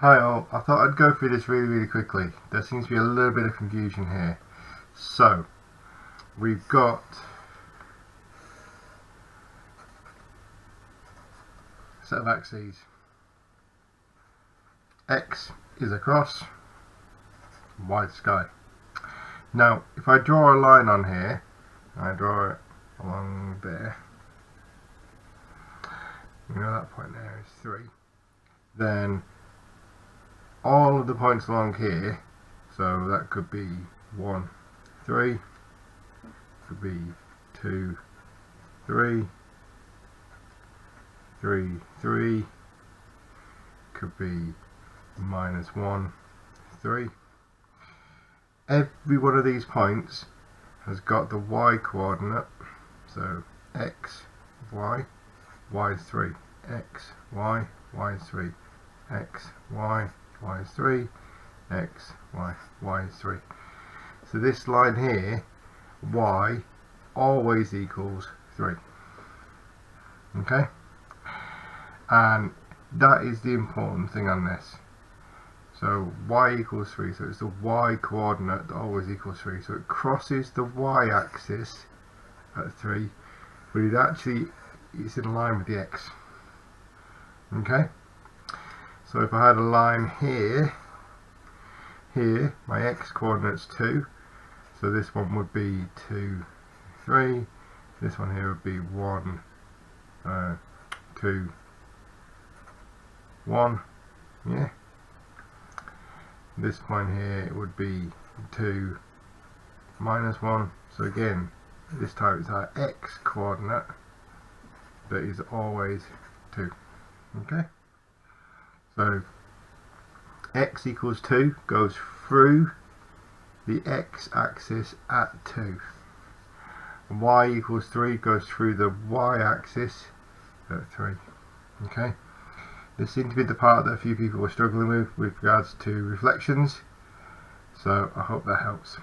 Hi all, I thought I'd go through this really really quickly. There seems to be a little bit of confusion here. So, we've got a set of axes. X is across, Y the sky. Now, if I draw a line on here, I draw it along there, you know that point there is 3, then all of the points along here so that could be 1 3 could be 2 3 3 3 could be minus 1 3 every one of these points has got the y coordinate so x y y is 3 x y y is 3 x y y is 3, x, y, y is 3. So this line here, y, always equals 3. Okay? And that is the important thing on this. So y equals 3, so it's the y coordinate that always equals 3. So it crosses the y axis at 3, but it actually is in line with the x. Okay? So if I had a line here, here, my x coordinate's 2, so this one would be 2, 3, this one here would be 1, uh, 2, 1, yeah. This one here would be 2, minus 1, so again, this time it's our x coordinate that is always 2, okay. So x equals 2 goes through the x-axis at 2. And y equals 3 goes through the y-axis at 3. Okay. This seemed to be the part that a few people were struggling with with regards to reflections. So I hope that helps.